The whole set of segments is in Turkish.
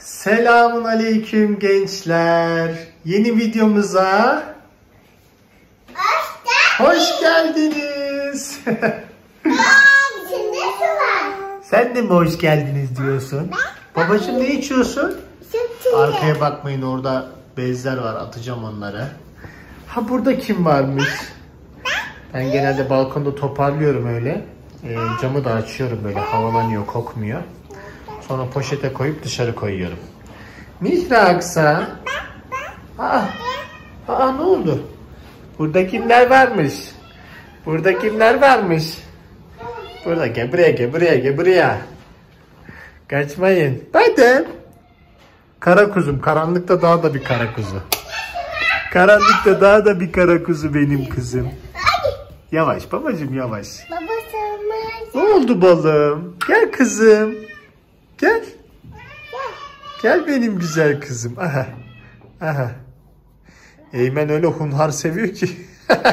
Selamun aleyküm gençler. Yeni videomuza hoş geldiniz. Su var. Sen de mi hoş geldiniz diyorsun? Babacığım ne içiyorsun? Arkaya bakmayın orada bezler var atacağım onları. Ha burada kim varmış? Ben genelde balkonda toparlıyorum öyle. Ee, camı da açıyorum böyle havalanıyor kokmuyor. Sonra poşete koyup dışarı koyuyorum. Mihra Aksa. Aa, aa ne oldu? Burada kimler varmış? Burada kimler varmış? Burada gel buraya gel buraya gel buraya. Kaçmayın. Hadi. Kara kuzum. Karanlıkta daha da bir kara kuzu. Karanlıkta daha da bir kara kuzu benim kızım. Yavaş babacığım yavaş. Baba. Ne oldu balım? Gel kızım. Gel. Gel benim güzel kızım. Aha. Aha. Eymen öyle hunhar seviyor ki. Baba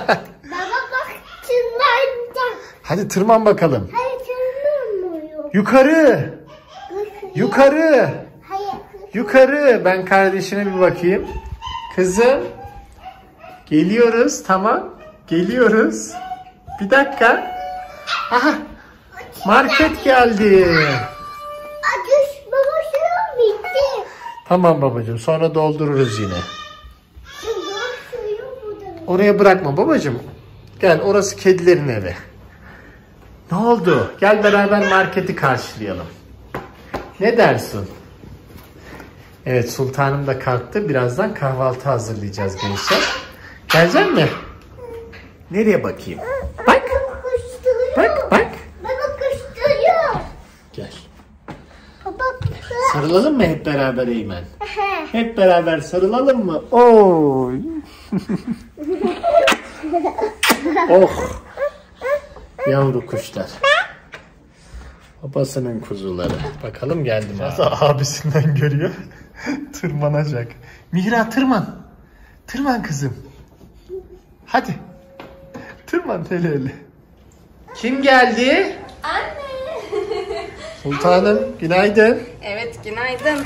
bak tırmanacak. Hadi tırman bakalım. Hayır tırmanmıyor. Yukarı. Yukarı. Hayır. Yukarı. Ben kardeşine bir bakayım. Kızım. Geliyoruz. Tamam. Geliyoruz. Bir dakika. Aha. Market geldi. Tamam babacığım. Sonra doldururuz yine. Oraya bırakma babacığım. Gel orası kedilerin evi. Ne oldu? Gel beraber marketi karşılayalım. Ne dersin? Evet sultanım da kalktı. Birazdan kahvaltı hazırlayacağız gençler. Gelecek mi? Nereye bakayım? Bak. Baba kuşturuyor. Bak bak. Baba kuşturuyor. Gel. Baba Sarılalım mı hep beraber Eymen? Hep beraber sarılalım mı? Oy. oh. Yavru kuşlar. Babasının kuzuları. Bakalım geldi mi? abisinden görüyor. Tırmanacak. Mihra tırman. Tırman kızım. Hadi. Tırman hele hele. Kim geldi? Anne. Sultanım günaydın. Evet günaydın.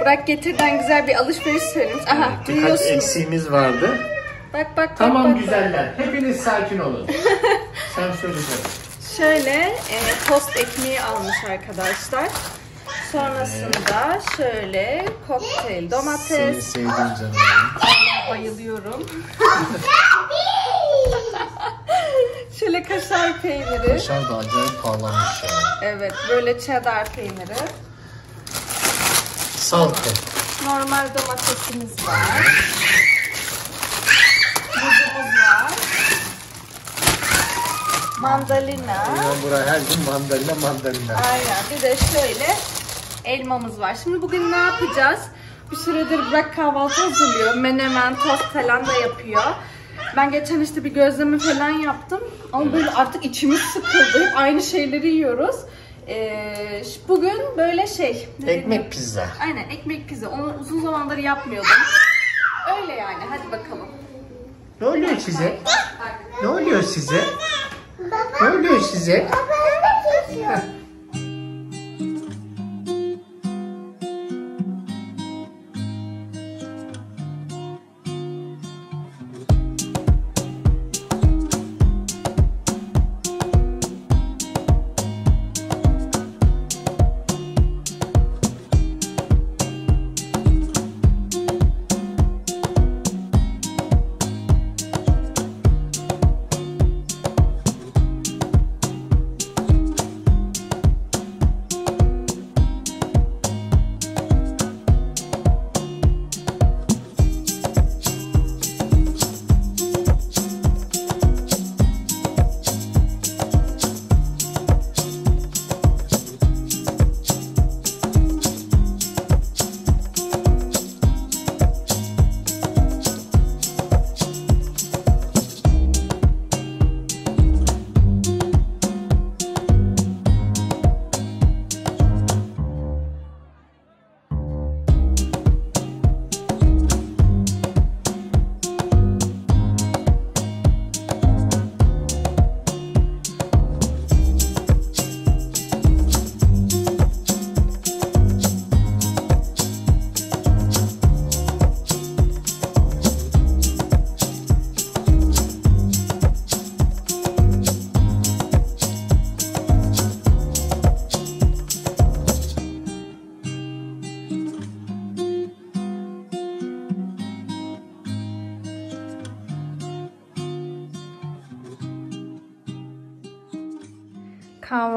Burak getirden güzel bir alışveriş söylemiş. Aha Birkaç duyuyorsunuz. eksiğimiz vardı. Bak bak bak. Tamam bak. güzeller. Hepiniz sakin olun. Sen söyle. Şöyle e, tost ekmeği almış arkadaşlar. Sonrasında şöyle kokteyl Seni domates. sevdim canım. Bayılıyorum. şöyle kaşar peyniri. Kaşar da acayip pahalanmış ya. Evet böyle cheddar peyniri. Salça. Normal domatesimiz var. Muzumuz var. Mandalina. Ben buraya her gün mandalina mandalina. Aynen. Bir de şöyle elmamız var. Şimdi bugün ne yapacağız? Bir süredir Burak kahvaltı hazırlıyor. Menemen, tost falan da yapıyor. Ben geçen işte bir gözleme falan yaptım. Ama böyle artık içimiz sıkıldı. Hep aynı şeyleri yiyoruz. Ee, bugün böyle şey. Ekmek pizza. Aynen ekmek pizza. Onu uzun zamandır yapmıyordum. Öyle yani. Hadi bakalım. Ne oluyor size? Ne oluyor size? Ne oluyor size? Baba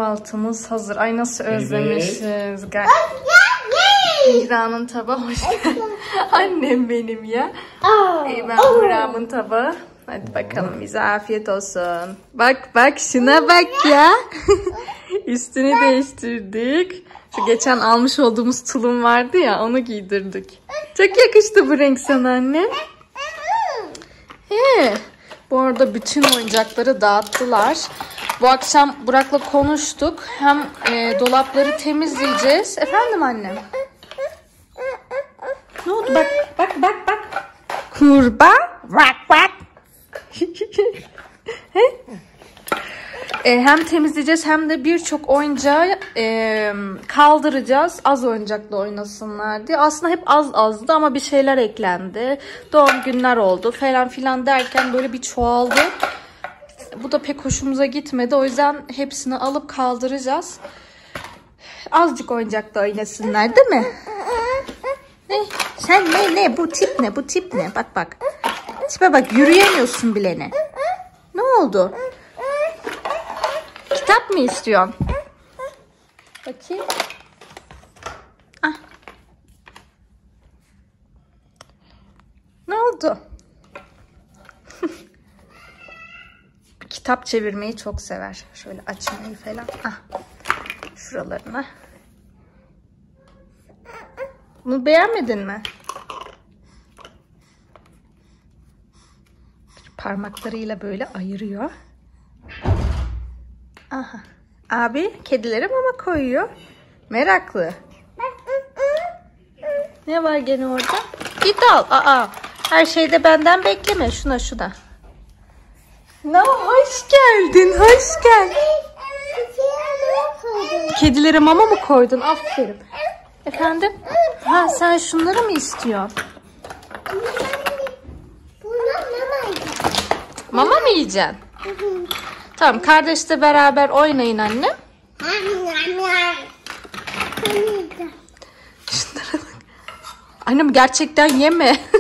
Kahvaltımız hazır. Ay nasıl özlemişiz. Gel. Mihra'nın tabağı hoş geldin. Annem benim ya. Ey ben Burak'ımın tabağı. Hadi bakalım bize afiyet olsun. Bak bak şuna bak ya. Üstünü değiştirdik. Şu geçen almış olduğumuz tulum vardı ya onu giydirdik. Çok yakıştı bu renk sana anne. He. Bu arada bütün oyuncakları dağıttılar. Bu akşam Burak'la konuştuk. Hem e, dolapları temizleyeceğiz. Efendim annem? Ne oldu? Bak bak bak bak. Kurbağa. Bak bak. E, hem temizleyeceğiz hem de birçok oyuncağı e, kaldıracağız. Az oyuncakla oynasınlar diye. Aslında hep az azdı ama bir şeyler eklendi. Doğum günler oldu falan filan derken böyle bir çoğaldı. Bu da pek hoşumuza gitmedi. O yüzden hepsini alıp kaldıracağız. Azıcık oyuncakla oynasınlar değil mi? Ne? Sen ne ne? Bu tip ne? Bu tip ne? Bak bak. Tipe bak yürüyemiyorsun bile ne? Ne oldu? Kitap mı istiyorsun? Bakayım. Ah. Ne oldu? Kitap çevirmeyi çok sever. Şöyle açmayı falan. Ah. Şuralarına. Bunu beğenmedin mi? Parmaklarıyla böyle ayırıyor. Aha. Abi kedilere mama koyuyor. Meraklı. Ne var gene orada? Git al. Aa, her şeyde benden bekleme. Şuna şuna. Ne hoş geldin. Hoş geldin. Kedilere mama mı koydun? Aferin. Efendim? Ha sen şunları mı istiyorsun? Mama mı yiyeceksin? Tamam kardeşle beraber oynayın anne. Şunlara bak. Annem gerçekten yeme.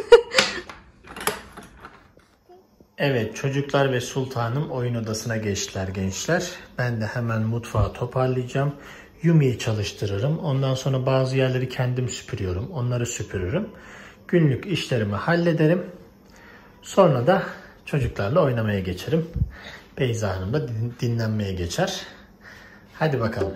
Evet çocuklar ve sultanım oyun odasına geçtiler gençler. Ben de hemen mutfağı toparlayacağım. Yumi'yi çalıştırırım. Ondan sonra bazı yerleri kendim süpürüyorum. Onları süpürürüm. Günlük işlerimi hallederim. Sonra da çocuklarla oynamaya geçerim. Beyza Hanım da din- dinlenmeye geçer. Hadi bakalım.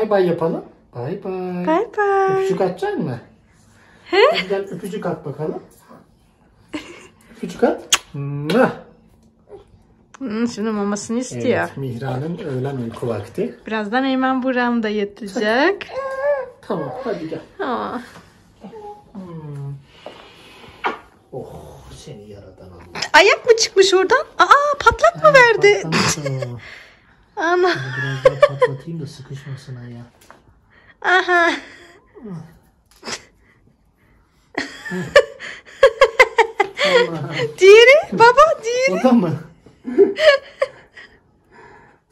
Bay bay yapalım. Bay bay. Bay bay. Öpücük atacak mı? He? Gel öpücük at bakalım. öpücük at. Mwah. Hmm, şimdi mamasını istiyor. Evet, Mihra'nın öğlen uyku vakti. Birazdan Eymen Buram da yatacak. Tamam, hadi gel. Aa, Oh, seni yaradan Allah. ayak mı çıkmış oradan? Aa patlak mı verdi? Patlamışsın. Ana. Biraz daha patlatayım da sıkışmasın ayağa. Aha. Diğeri baba diğeri. O da mı?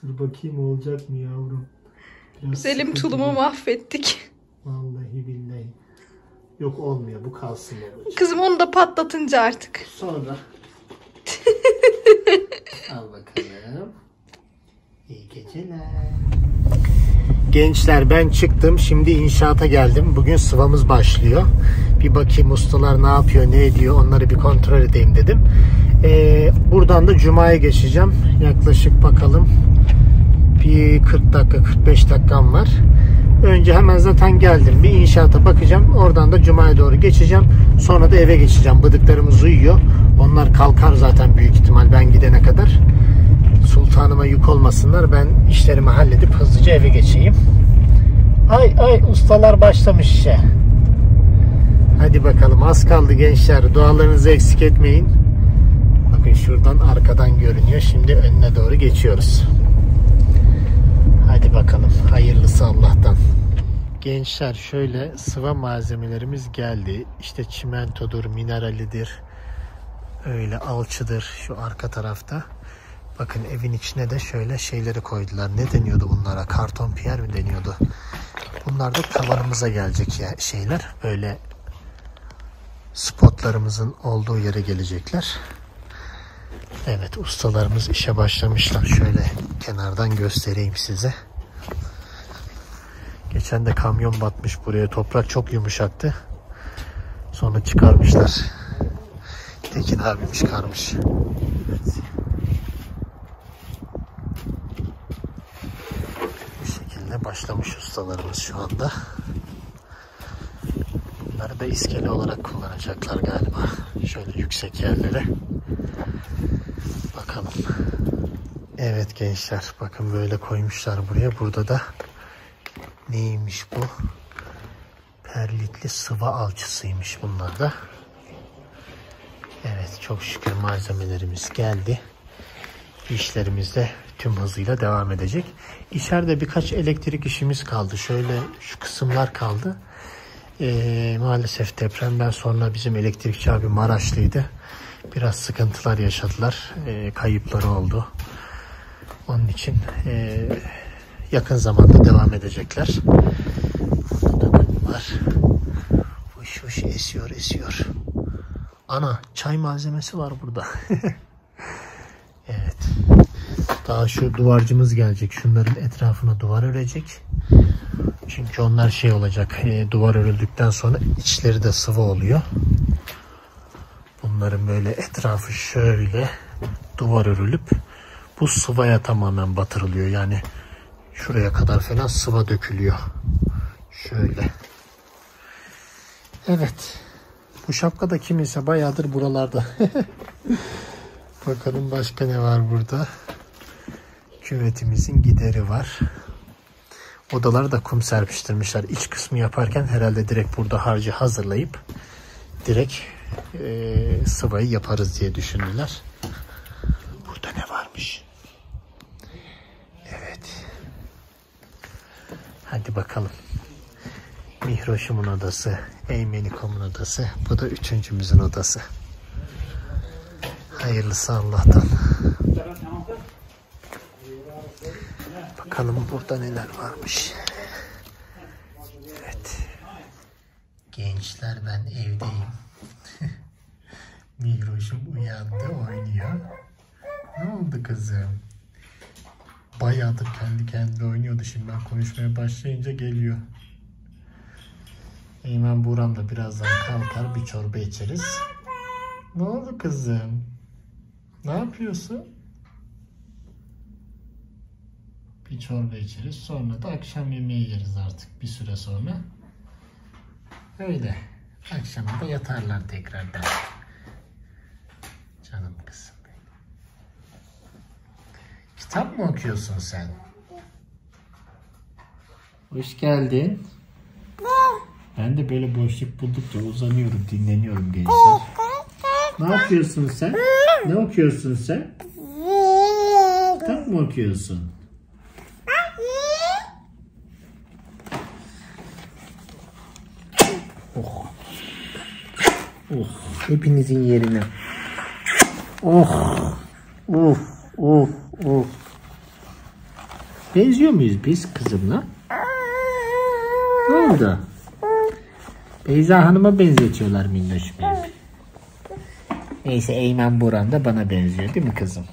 Dur bakayım olacak mı yavrum? Biraz Selim tulumu mahvettik. Vallahi billahi. Yok olmuyor bu kalsın babacığım. Kızım onu da patlatınca artık. Sonra. Al bakalım. İyi geceler. Gençler ben çıktım. Şimdi inşaata geldim. Bugün sıvamız başlıyor. Bir bakayım ustalar ne yapıyor, ne ediyor onları bir kontrol edeyim dedim. Ee, buradan da Cuma'ya geçeceğim. Yaklaşık bakalım bir 40 dakika 45 dakikam var. Önce hemen zaten geldim. Bir inşaata bakacağım. Oradan da Cuma'ya doğru geçeceğim. Sonra da eve geçeceğim. Bıdıklarımız uyuyor. Onlar kalkar zaten büyük ihtimal ben gidene kadar. Sultanıma yük olmasınlar. Ben işlerimi halledip hızlıca eve geçeyim. Ay ay ustalar başlamış işe. Hadi bakalım az kaldı gençler. Dualarınızı eksik etmeyin. Bakın şuradan arkadan görünüyor. Şimdi önüne doğru geçiyoruz. Hadi bakalım. Hayırlısı Allah'tan. Gençler şöyle sıva malzemelerimiz geldi. İşte çimentodur, mineralidir. Öyle alçıdır şu arka tarafta. Bakın evin içine de şöyle şeyleri koydular. Ne deniyordu bunlara? Karton piyer mi deniyordu? Bunlar da tavanımıza gelecek ya şeyler. Böyle spotlarımızın olduğu yere gelecekler. Evet ustalarımız işe başlamışlar. Şöyle kenardan göstereyim size. Geçen de kamyon batmış buraya. Toprak çok yumuşaktı. Sonra çıkarmışlar. Tekin abim çıkarmış. Evet. Bu şekilde başlamış ustalarımız şu anda. Bunları da iskele olarak kullanacaklar galiba. Şöyle yüksek yerlere. Bakalım. Evet gençler bakın böyle koymuşlar buraya. Burada da neymiş bu? Perlitli sıva alçısıymış bunlar da. Evet çok şükür malzemelerimiz geldi. İşlerimiz de tüm hızıyla devam edecek. İçeride birkaç elektrik işimiz kaldı. Şöyle şu kısımlar kaldı. Ee, maalesef depremden sonra bizim elektrikçi abi Maraşlıydı. Biraz sıkıntılar yaşadılar. Ee, kayıpları oldu. Onun için e, yakın zamanda devam edecekler. Burada da var. Huş huş esiyor esiyor. Ana çay malzemesi var burada. Daha şu duvarcımız gelecek. Şunların etrafına duvar örecek. Çünkü onlar şey olacak. e, duvar örüldükten sonra içleri de sıvı oluyor. Bunların böyle etrafı şöyle duvar örülüp bu sıvaya tamamen batırılıyor. Yani şuraya kadar falan sıva dökülüyor. Şöyle. Evet. Bu şapka da kiminse bayağıdır buralarda. Bakalım başka ne var burada. Küvetimizin gideri var. Odaları da kum serpiştirmişler. İç kısmı yaparken herhalde direkt burada harcı hazırlayıp direkt e, sıvayı yaparız diye düşündüler. Burada ne varmış? Evet. Hadi bakalım. Mihroş'umun odası, Eymenikom'un odası. Bu da üçüncümüzün odası. Hayırlısı Allah'tan. Bakalım burada neler varmış. Evet. Gençler ben evdeyim. Mihroş'um uyandı oynuyor. Ne oldu kızım? Bayağıdır kendi kendine oynuyordu. Şimdi ben konuşmaya başlayınca geliyor. Eymen Buğram da birazdan kalkar bir çorba içeriz. Ne oldu kızım? Ne yapıyorsun? Bir çorba içeriz. Sonra da akşam yemeği yeriz artık bir süre sonra. Öyle. Akşama da yatarlar tekrardan. Canım kızım benim. Kitap mı okuyorsun sen? Hoş geldin. Ben de böyle boşluk buldukça uzanıyorum, dinleniyorum gençler. Ne yapıyorsun sen? Ne okuyorsun sen? Kitap mı okuyorsun? Oh. Oh. Hepinizin yerine. Oh. Of. Of. Of. Benziyor muyuz biz kızımla? Ne oldu? Beyza Hanım'a benzetiyorlar Minnoş Bey. Neyse Eymen Buran da bana benziyor değil mi kızım?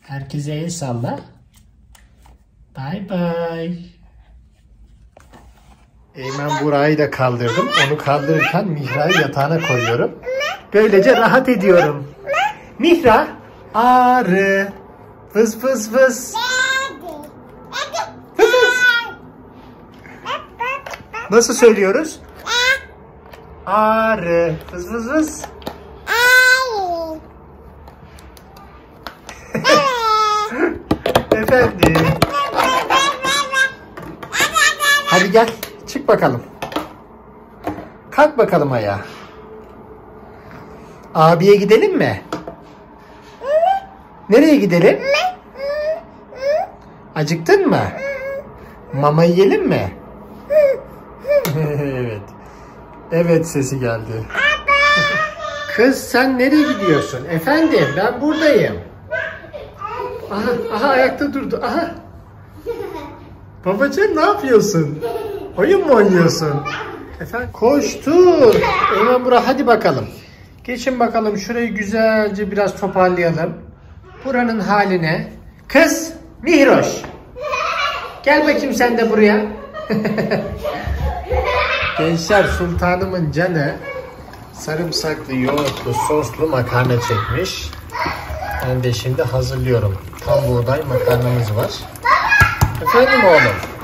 Herkese el salla. Bye bye. Eymen Buray'ı da kaldırdım. Onu kaldırırken Mihra'yı yatağına koyuyorum. Böylece rahat ediyorum. Mihra, arı, fıs fıs fıs. Fıs fıs. Nasıl söylüyoruz? Arı, fıs fıs fıs. Efendim. Bakalım. Kalk bakalım ayağa. Abiye gidelim mi? Nereye gidelim? Acıktın mı? Mama yiyelim mi? evet. Evet sesi geldi. Kız sen nereye gidiyorsun? Efendim ben buradayım. Aha, aha ayakta durdu. Aha. Babacığım ne yapıyorsun? Oyun mu oynuyorsun? Efendim koştur. Eymen Burak hadi bakalım. Geçin bakalım şurayı güzelce biraz toparlayalım. Buranın haline. Kız Mihroş. Gel bakayım sen de buraya. Gençler sultanımın canı sarımsaklı, yoğurtlu, soslu makarna çekmiş. Ben de şimdi hazırlıyorum. Tam buğday makarnamız var. Efendim oğlum.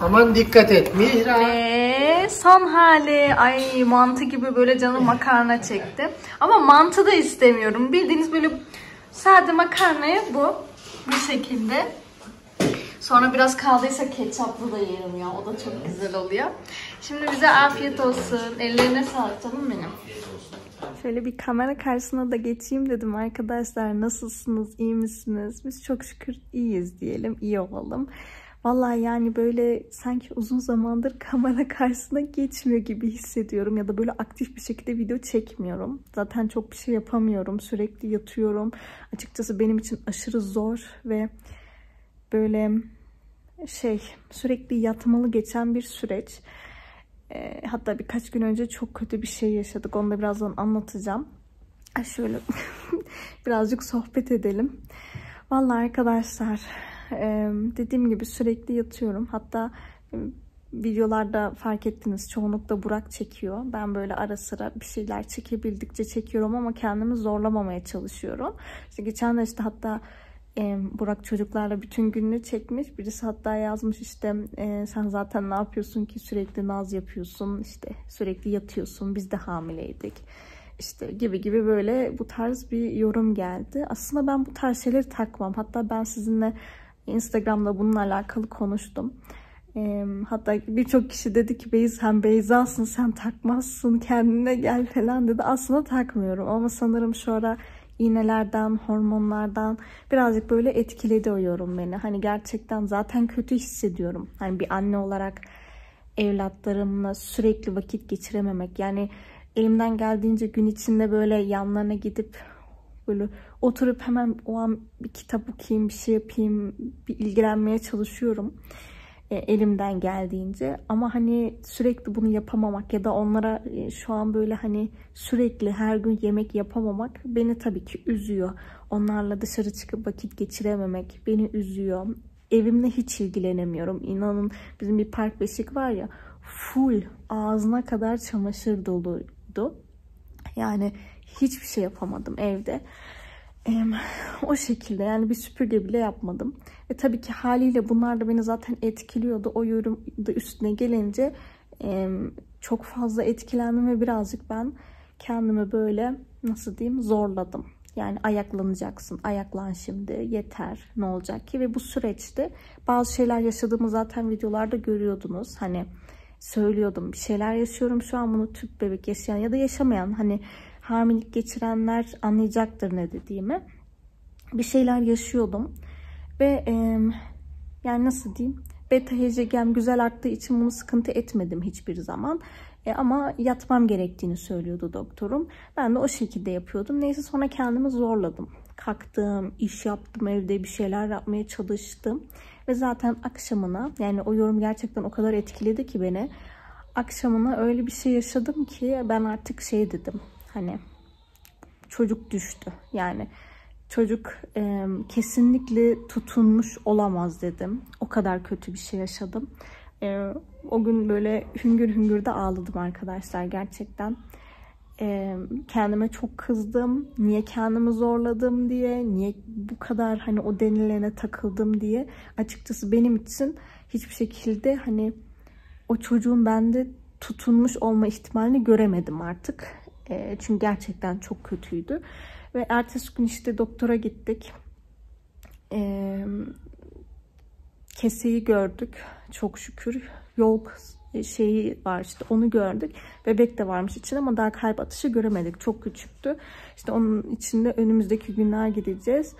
Aman dikkat et Mihra. Ve son hali. Ay mantı gibi böyle canım makarna çekti. Ama mantı da istemiyorum. Bildiğiniz böyle sade makarnaya bu. Bu şekilde. Sonra biraz kaldıysa ketçaplı da yerim ya. O da çok güzel oluyor. Şimdi bize afiyet olsun. Ellerine sağlık canım benim. Şöyle bir kamera karşısına da geçeyim dedim arkadaşlar. Nasılsınız? iyi misiniz? Biz çok şükür iyiyiz diyelim. iyi olalım. Vallahi yani böyle sanki uzun zamandır kamera karşısına geçmiyor gibi hissediyorum. Ya da böyle aktif bir şekilde video çekmiyorum. Zaten çok bir şey yapamıyorum. Sürekli yatıyorum. Açıkçası benim için aşırı zor ve böyle şey sürekli yatmalı geçen bir süreç. E, hatta birkaç gün önce çok kötü bir şey yaşadık. Onu da birazdan anlatacağım. Şöyle birazcık sohbet edelim. Vallahi arkadaşlar dediğim gibi sürekli yatıyorum. Hatta videolarda fark ettiniz çoğunlukla Burak çekiyor. Ben böyle ara sıra bir şeyler çekebildikçe çekiyorum ama kendimi zorlamamaya çalışıyorum. İşte geçen de işte hatta Burak çocuklarla bütün gününü çekmiş. Birisi hatta yazmış işte e, sen zaten ne yapıyorsun ki sürekli naz yapıyorsun işte sürekli yatıyorsun biz de hamileydik işte gibi gibi böyle bu tarz bir yorum geldi. Aslında ben bu tarz şeyleri takmam. Hatta ben sizinle Instagram'da bununla alakalı konuştum. E, hatta birçok kişi dedi ki Beyz sen Beyza'sın sen takmazsın kendine gel falan dedi. Aslında takmıyorum ama sanırım şu ara iğnelerden, hormonlardan birazcık böyle etkiledi o yorum beni. Hani gerçekten zaten kötü hissediyorum. Hani bir anne olarak evlatlarımla sürekli vakit geçirememek. Yani elimden geldiğince gün içinde böyle yanlarına gidip böyle oturup hemen o an bir kitap okuyayım, bir şey yapayım, bir ilgilenmeye çalışıyorum e, elimden geldiğince ama hani sürekli bunu yapamamak ya da onlara e, şu an böyle hani sürekli her gün yemek yapamamak beni tabii ki üzüyor. Onlarla dışarı çıkıp vakit geçirememek beni üzüyor. Evimle hiç ilgilenemiyorum. İnanın bizim bir park beşik var ya full ağzına kadar çamaşır doluydu. Yani hiçbir şey yapamadım evde. O şekilde yani bir süpürge bile yapmadım. Ve tabii ki haliyle bunlar da beni zaten etkiliyordu. O yorum da üstüne gelince e, çok fazla etkilendim ve birazcık ben kendimi böyle nasıl diyeyim zorladım. Yani ayaklanacaksın, ayaklan şimdi, yeter, ne olacak ki? Ve bu süreçte bazı şeyler yaşadığımı zaten videolarda görüyordunuz. Hani söylüyordum bir şeyler yaşıyorum şu an bunu tüp bebek yaşayan ya da yaşamayan hani hamilelik geçirenler anlayacaktır ne dediğimi. Bir şeyler yaşıyordum. Ve e, yani nasıl diyeyim? Beta HCG'm güzel arttığı için bunu sıkıntı etmedim hiçbir zaman. E, ama yatmam gerektiğini söylüyordu doktorum. Ben de o şekilde yapıyordum. Neyse sonra kendimi zorladım. Kalktım, iş yaptım, evde bir şeyler yapmaya çalıştım. Ve zaten akşamına yani o yorum gerçekten o kadar etkiledi ki beni. Akşamına öyle bir şey yaşadım ki ben artık şey dedim. Hani çocuk düştü. Yani çocuk e, kesinlikle tutunmuş olamaz dedim. O kadar kötü bir şey yaşadım. E, o gün böyle hüngür hüngür de ağladım arkadaşlar gerçekten. E, kendime çok kızdım. Niye kendimi zorladım diye. Niye bu kadar hani o denilene takıldım diye. Açıkçası benim için hiçbir şekilde hani o çocuğun bende tutunmuş olma ihtimalini göremedim artık. E, çünkü gerçekten çok kötüydü. Ve ertesi gün işte doktora gittik. E, keseyi gördük. Çok şükür. Yol şeyi var işte onu gördük. Bebek de varmış içinde ama daha kalp atışı göremedik. Çok küçüktü. İşte onun içinde önümüzdeki günler gideceğiz.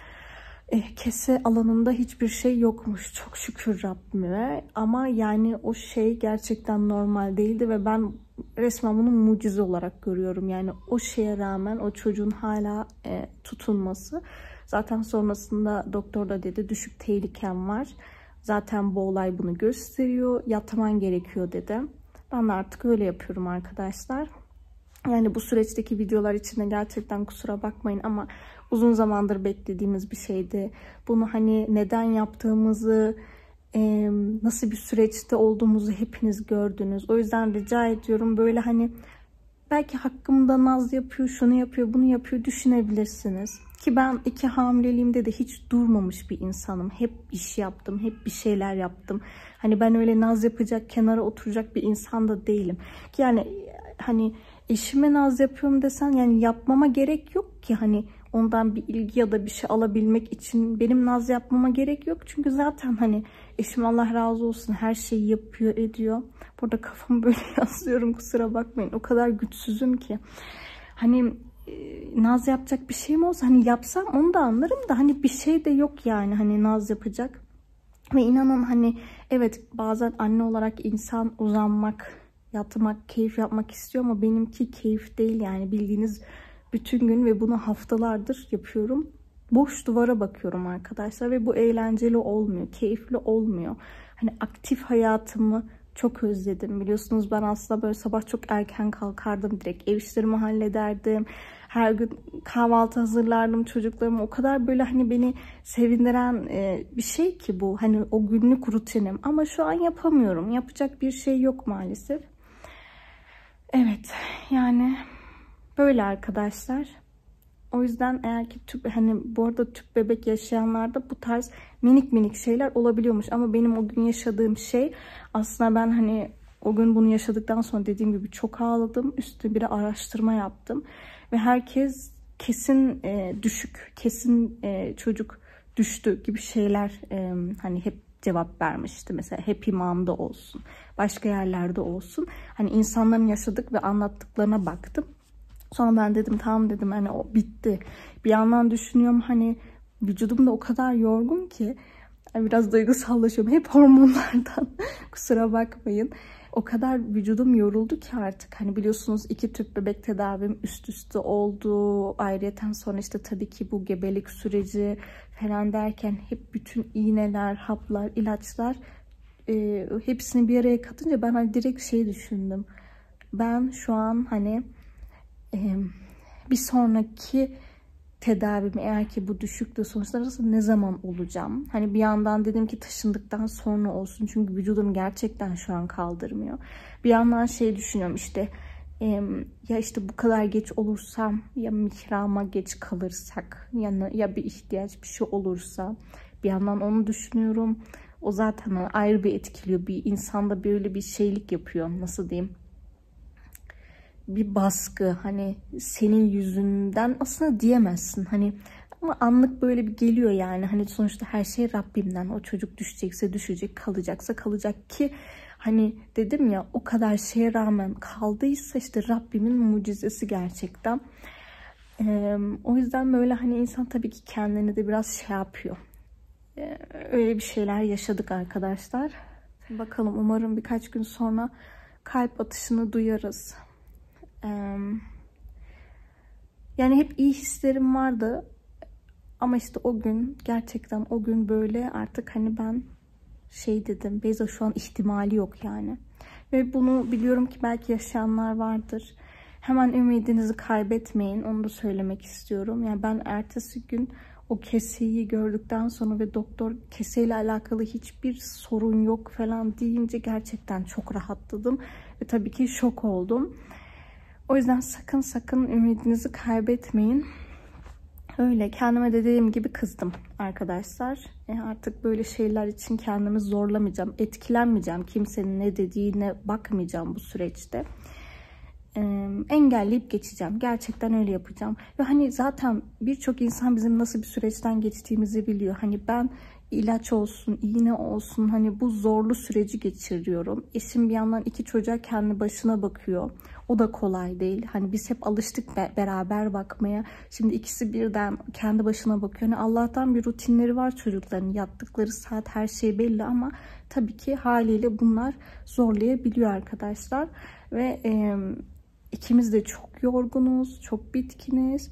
E, kese alanında hiçbir şey yokmuş. Çok şükür Rabbime. Ama yani o şey gerçekten normal değildi ve ben resmen bunu mucize olarak görüyorum. Yani o şeye rağmen o çocuğun hala e, tutunması. Zaten sonrasında doktor da dedi düşük tehlikem var. Zaten bu olay bunu gösteriyor. Yatman gerekiyor dedi. Ben de artık öyle yapıyorum arkadaşlar. Yani bu süreçteki videolar için de gerçekten kusura bakmayın ama uzun zamandır beklediğimiz bir şeydi. Bunu hani neden yaptığımızı, e, nasıl bir süreçte olduğumuzu hepiniz gördünüz. O yüzden rica ediyorum böyle hani belki hakkımda naz yapıyor, şunu yapıyor, bunu yapıyor düşünebilirsiniz. Ki ben iki hamileliğimde de hiç durmamış bir insanım. Hep iş yaptım, hep bir şeyler yaptım. Hani ben öyle naz yapacak, kenara oturacak bir insan da değilim. Ki yani hani eşime naz yapıyorum desen yani yapmama gerek yok ki hani ondan bir ilgi ya da bir şey alabilmek için benim naz yapmama gerek yok. Çünkü zaten hani eşim Allah razı olsun her şeyi yapıyor ediyor. Burada kafamı böyle yaslıyorum kusura bakmayın. O kadar güçsüzüm ki. Hani e, naz yapacak bir şeyim olsa hani yapsam onu da anlarım da hani bir şey de yok yani hani naz yapacak. Ve inanın hani evet bazen anne olarak insan uzanmak, yatmak, keyif yapmak istiyor ama benimki keyif değil yani bildiğiniz bütün gün ve bunu haftalardır yapıyorum. Boş duvara bakıyorum arkadaşlar ve bu eğlenceli olmuyor, keyifli olmuyor. Hani aktif hayatımı çok özledim. Biliyorsunuz ben aslında böyle sabah çok erken kalkardım. Direkt ev işlerimi hallederdim. Her gün kahvaltı hazırlardım çocuklarıma. O kadar böyle hani beni sevindiren e, bir şey ki bu. Hani o günlük rutinim. Ama şu an yapamıyorum. Yapacak bir şey yok maalesef. Evet yani böyle arkadaşlar. O yüzden eğer ki tüp hani bu arada tüp bebek yaşayanlarda bu tarz minik minik şeyler olabiliyormuş. Ama benim o gün yaşadığım şey aslında ben hani o gün bunu yaşadıktan sonra dediğim gibi çok ağladım. Üstüne bir araştırma yaptım. Ve herkes kesin e, düşük, kesin e, çocuk düştü gibi şeyler e, hani hep cevap vermişti. Mesela hep imamda olsun, başka yerlerde olsun. Hani insanların yaşadık ve anlattıklarına baktım. Sonra ben dedim tamam dedim hani o bitti. Bir yandan düşünüyorum hani vücudum da o kadar yorgun ki biraz duygusallaşıyorum. Hep hormonlardan kusura bakmayın. O kadar vücudum yoruldu ki artık. Hani biliyorsunuz iki tüp bebek tedavim üst üste oldu. Ayrıyeten sonra işte tabii ki bu gebelik süreci falan derken hep bütün iğneler, haplar, ilaçlar e, hepsini bir araya katınca ben hani direkt şey düşündüm. Ben şu an hani bir sonraki tedavimi eğer ki bu düşüklüğü sonuçlanırsa ne zaman olacağım? Hani bir yandan dedim ki taşındıktan sonra olsun çünkü vücudum gerçekten şu an kaldırmıyor. Bir yandan şey düşünüyorum işte ya işte bu kadar geç olursam ya mihrama geç kalırsak ya, ya bir ihtiyaç bir şey olursa bir yandan onu düşünüyorum. O zaten ayrı bir etkiliyor. Bir insanda böyle bir şeylik yapıyor. Nasıl diyeyim? Bir baskı hani senin yüzünden aslında diyemezsin hani ama anlık böyle bir geliyor yani. Hani sonuçta her şey Rabbimden. O çocuk düşecekse düşecek kalacaksa kalacak ki hani dedim ya o kadar şeye rağmen kaldıysa işte Rabbimin mucizesi gerçekten. Ee, o yüzden böyle hani insan tabii ki kendini de biraz şey yapıyor. Ee, öyle bir şeyler yaşadık arkadaşlar. Bakalım umarım birkaç gün sonra kalp atışını duyarız yani hep iyi hislerim vardı. Ama işte o gün gerçekten o gün böyle artık hani ben şey dedim. Beyza şu an ihtimali yok yani. Ve bunu biliyorum ki belki yaşayanlar vardır. Hemen ümidinizi kaybetmeyin. Onu da söylemek istiyorum. Yani ben ertesi gün o keseyi gördükten sonra ve doktor keseyle alakalı hiçbir sorun yok falan deyince gerçekten çok rahatladım. Ve tabii ki şok oldum. O yüzden sakın sakın ümidinizi kaybetmeyin. Öyle kendime de dediğim gibi kızdım arkadaşlar. E artık böyle şeyler için kendimi zorlamayacağım. Etkilenmeyeceğim. Kimsenin ne dediğine bakmayacağım bu süreçte. e, engelleyip geçeceğim. Gerçekten öyle yapacağım. Ve hani zaten birçok insan bizim nasıl bir süreçten geçtiğimizi biliyor. Hani ben ilaç olsun, iğne olsun hani bu zorlu süreci geçiriyorum. Eşim bir yandan iki çocuğa kendi başına bakıyor. O da kolay değil. Hani biz hep alıştık be- beraber bakmaya. Şimdi ikisi birden kendi başına bakıyor. Hani Allah'tan bir rutinleri var çocukların. Yattıkları saat her şey belli ama tabii ki haliyle bunlar zorlayabiliyor arkadaşlar. Ve e, ikimiz de çok yorgunuz, çok bitkiniz.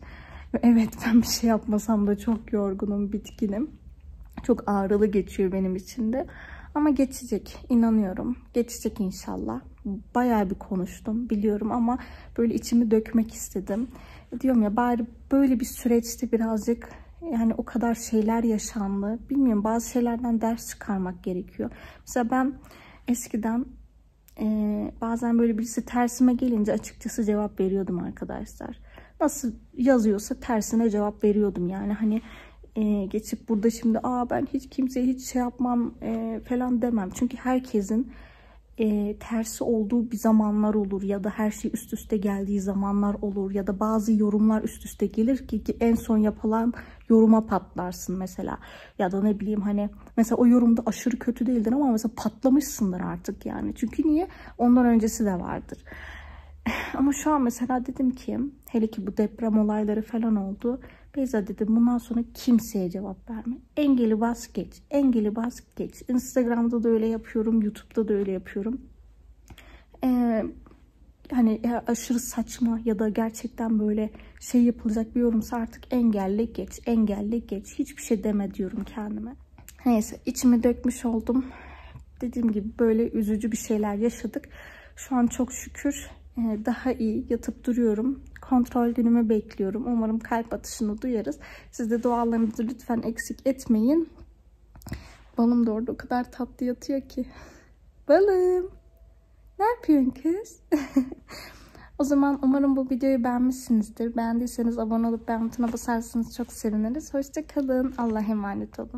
Ve evet ben bir şey yapmasam da çok yorgunum, bitkinim. Çok ağrılı geçiyor benim için de. Ama geçecek, inanıyorum. Geçecek inşallah. Bayağı bir konuştum biliyorum ama böyle içimi dökmek istedim. Diyorum ya bari böyle bir süreçte birazcık yani o kadar şeyler yaşandı. Bilmiyorum bazı şeylerden ders çıkarmak gerekiyor. Mesela ben eskiden e, bazen böyle birisi tersime gelince açıkçası cevap veriyordum arkadaşlar. Nasıl yazıyorsa tersine cevap veriyordum yani hani e, geçip burada şimdi aa ben hiç kimseye hiç şey yapmam e, falan demem. Çünkü herkesin e, tersi olduğu bir zamanlar olur ya da her şey üst üste geldiği zamanlar olur ya da bazı yorumlar üst üste gelir ki, ki en son yapılan yoruma patlarsın mesela. Ya da ne bileyim hani mesela o yorumda aşırı kötü değildir ama mesela patlamışsındır artık yani. Çünkü niye? Ondan öncesi de vardır ama şu an mesela dedim ki hele ki bu deprem olayları falan oldu Beyza dedim bundan sonra kimseye cevap verme. Engeli bas geç. Engeli bas geç. Instagram'da da öyle yapıyorum. YouTube'da da öyle yapıyorum. Ee, hani aşırı saçma ya da gerçekten böyle şey yapılacak bir yorumsa artık engelle geç. Engelle geç. Hiçbir şey deme diyorum kendime. Neyse içimi dökmüş oldum. Dediğim gibi böyle üzücü bir şeyler yaşadık. Şu an çok şükür daha iyi yatıp duruyorum. Kontrol günümü bekliyorum. Umarım kalp atışını duyarız. Siz de dualarınızı lütfen eksik etmeyin. Balım da orada o kadar tatlı yatıyor ki. Balım. Ne yapıyorsun kız? o zaman umarım bu videoyu beğenmişsinizdir. Beğendiyseniz abone olup beğen butonuna basarsanız çok seviniriz. Hoşçakalın. Allah'a emanet olun.